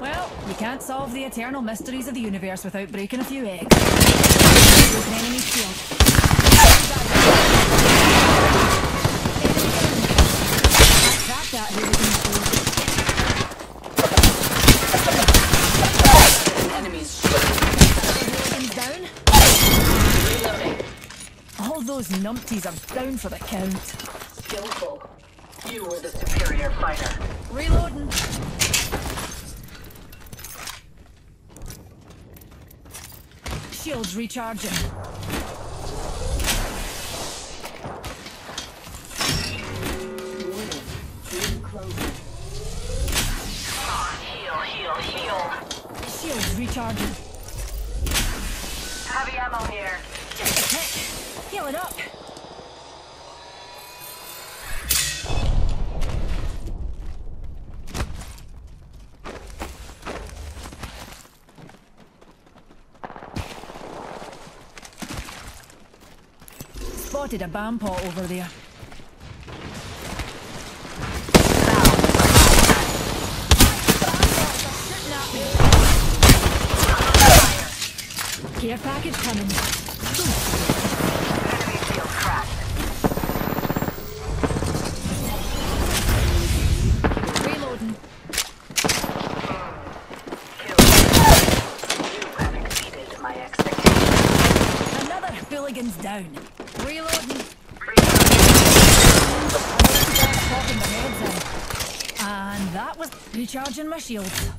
Well, you can't solve the eternal mysteries of the universe without breaking a few eggs. Broken enemy shield. That, that, Enemies Hooligan's down. reloading. All those numpties are down for the count. Skillful. You were the superior fighter. Reloading. Shields recharging. Heal, heal, heal. Shields recharging. Heavy ammo here. Just a tick. Heal it up. Spotted a bomb pot over there. Care package coming. Recharging my shields.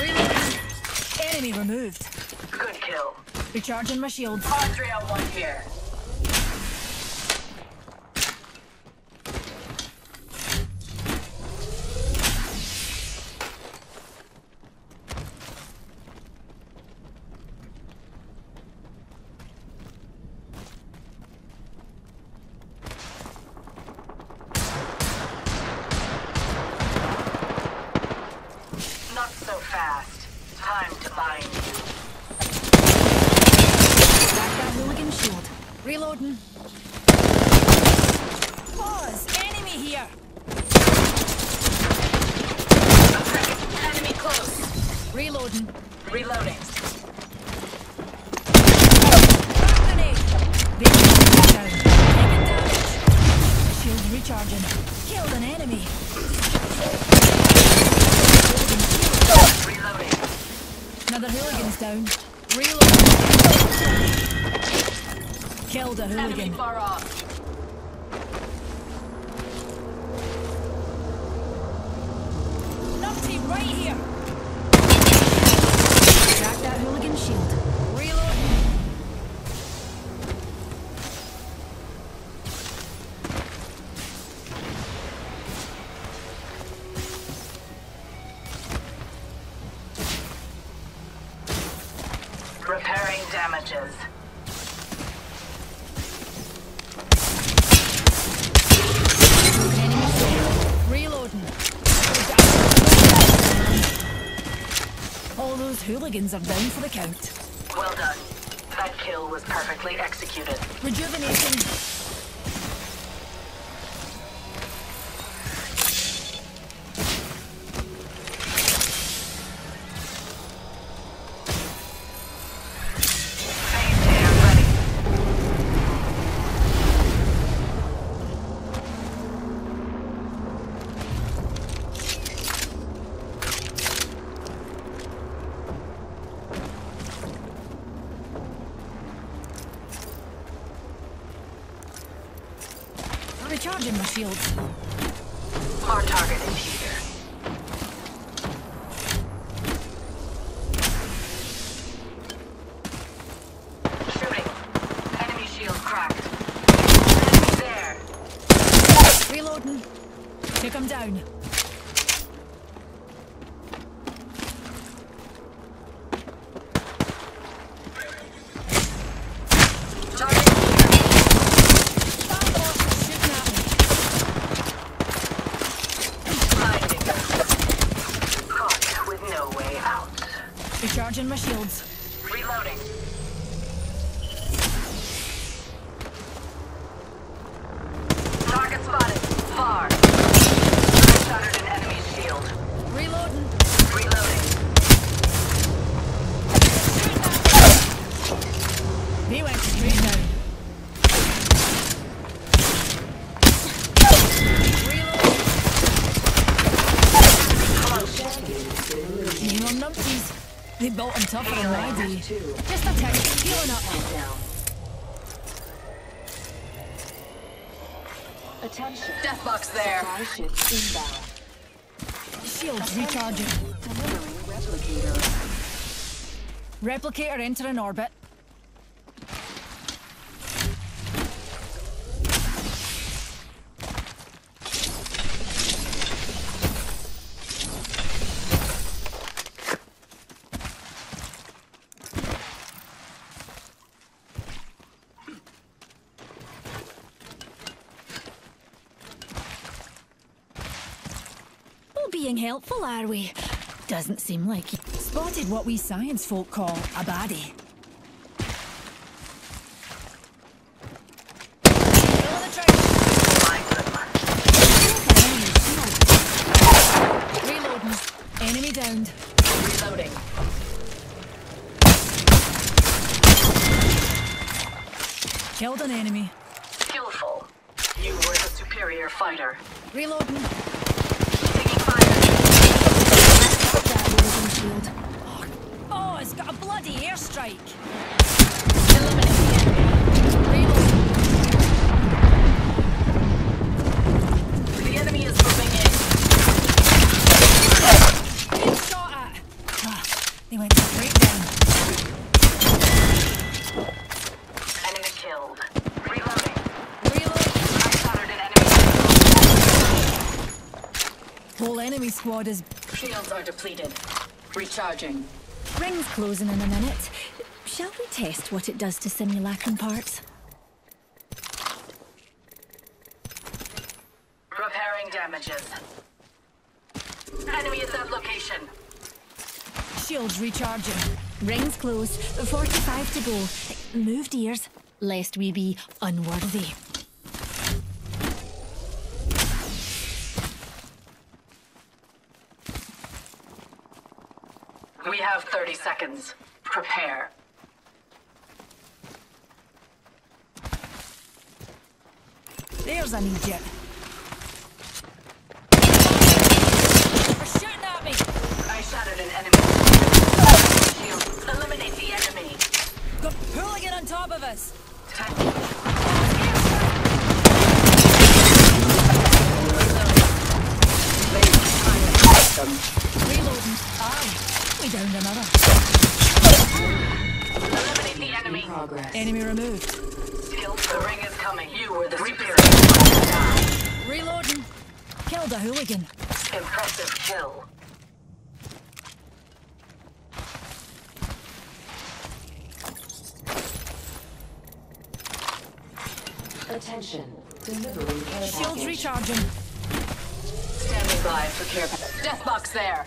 Reloading. Enemy removed. Good kill. Recharging my shields. Andrea one here. Not so fast. Time to bind you. Back that hooligan shield. Reloading. Pause. Enemy here. Enemy close. Reloading. Reloading. Grenade. The enemy's down. Taking damage. Shield recharging. Killed an enemy. Reloading. Another hooligan's down. Reloading. Killed a Enemy far off. Right here. Crack that hooligan shield. Reloading. Repairing damages. Hooligans are down for the count. Well done. That kill was perfectly executed. Rejuvenating. Recharging my shields. Our target is here. Shooting. Enemy shield cracked. Enemy there. Reloading. Take him down. Target Stand off. Shooting at me. blinding us. Caught with no way out. Recharging my shields. Reloading. Target spotted. Built tougher than Healing my day. at two. Just a tick. Healing up. Attention. Death box there. Supply ship inbound. Shields recharging. Replicator. Replicator entering orbit. Well, helpful, are we? Doesn't seem like it. Spotted what we science folk call a baddie. Enemy. The enemy is moving in shot at. They went for great then. Enemy killed. Reloading. Reloading. Whole enemy squad is. Shields are depleted. Recharging. Ring's closing in a minute. Shall we test what it does to simulacrum parts? Repairing damages. Enemy is at location. Shields recharging. Rings closed. 45 to go. Move, dears, lest we be unworthy. We have 30 seconds. Prepare. There's an idiot. They're shooting at me. I shattered an enemy. Shield. Eliminate the enemy. Got hooligan on top of us. Reloading. Aye. We downed another. Eliminate the enemy. Progress. Enemy removed. Skilled. The ring is coming. You were the superior. Reloading. Killed a hooligan. Impressive kill. Attention. Delivering care Shields recharging. Standing by for care. Death box there.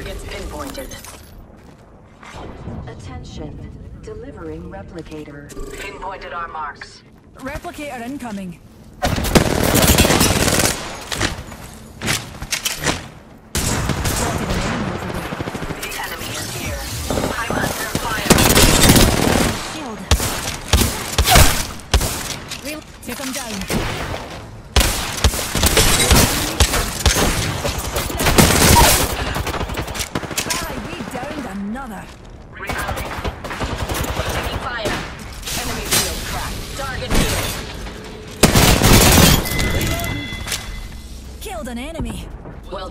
Targets pinpointed. Attention. Delivering replicator. Pinpointed our marks. Replicator incoming.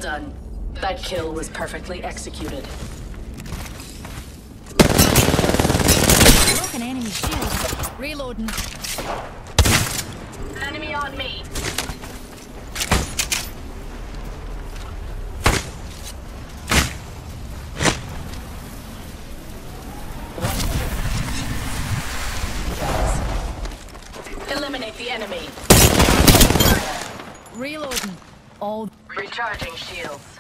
Done. That kill was perfectly executed. Broke an enemy shield. Reloading. Enemy on me. Eliminate the enemy. Reloading. All Recharging shields.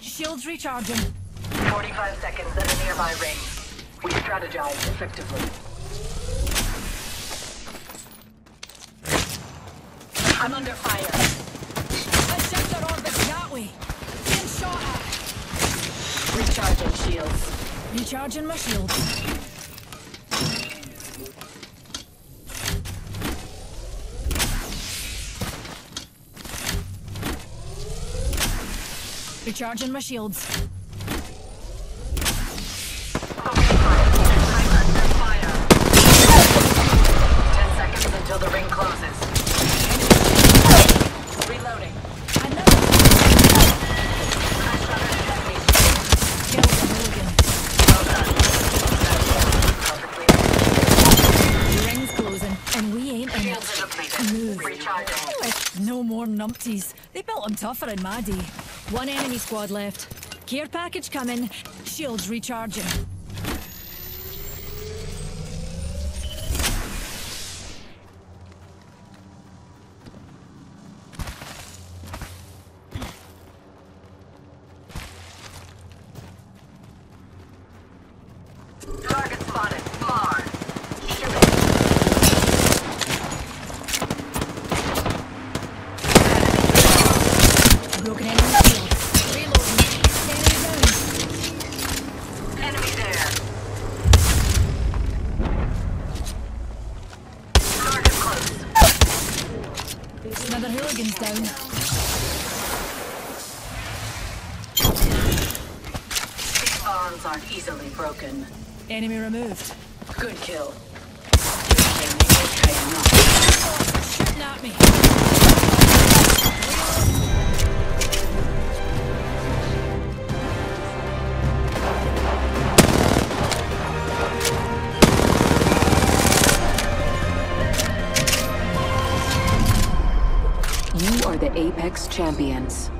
shields recharging. 45 seconds at a nearby ring. We strategize effectively. I'm under fire. A shelter orbits that way. Being shot at. Recharging shields. Recharging my shields. Recharging my shields. I'm under fire. 10 seconds until the ring closes. Reloading. Another kill the hooligan. Well done. Perfectly. The ring's closing, and we ain't in Shields it. are depleted. Move. Recharging. No more numpties. They built them tougher in my. One enemy squad left. Care package coming. Shields recharging. Broken. Enemy removed. Good kill. Okay, enough. Shooting at me. You are the Apex champions.